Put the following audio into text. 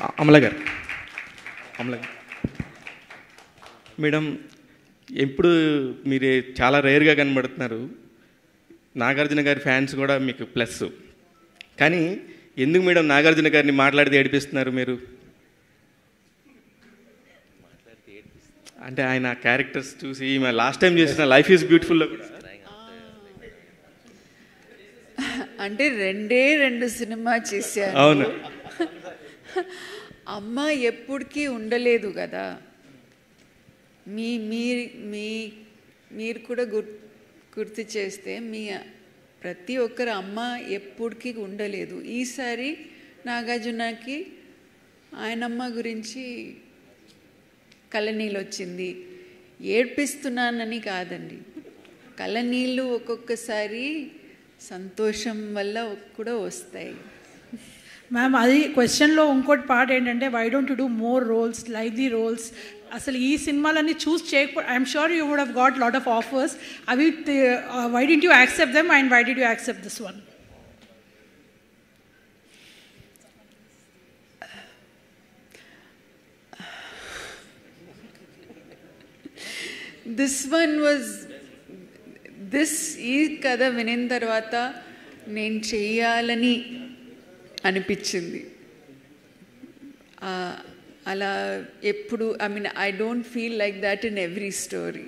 అమల గారు. అమల గారు. మేడం ఎప్పుడు మీరు చాలా రేర్గా కనబడుతున్నారు. నాగార్జున గారి ఫ్యాన్స్ కూడా మీకు ప్లస్. కానీ ఎందుకు మేడం నాగార్జున గారిని మాట్లాడితే ఏడిపిస్తున్నారు మీరు? అంటే ఆయన క్యారెక్టర్స్ చూసి లాస్ట్ టైం చేసిన లైఫ్ ఈజ్ బ్యూటిఫుల్లో కూడా. అంటే రెండే రెండు సినిమా చేశాను అవును. అమ్మ ఎప్పటికీ ఉండలేదు కదా. మీ మీ మీ మీరు కూడా గుర్ గుర్తు చేస్తే మీ ప్రతి ఒక్కరు అమ్మ ఎప్పటికీ ఉండలేదు. ఈసారి నాగార్జునకి ఆయనమ్మ గురించి కళ్ళనీళ్ళు వచ్చింది ఏడ్పిస్తున్నానని కాదండి. కళ్ళనీళ్ళు ఒక్కొక్కసారి సంతోషం వల్ల కూడా వస్తాయి. మ్యామ్ అది క్వశ్చన్లో ఇంకోటి పార్ట్ ఏంటంటే why don't you do more roles lively roles అసలు ఈ సినిమాలన్నీ choose చేయకపో I'm sure you would have got lot of offers అవి why didn't you accept them and why did you accept this one this one was this ఈ కథ వినిన తర్వాత నేను చెయ్యాలని అనిపించింది. అలా ఎప్పుడు I mean I don't feel like that in every story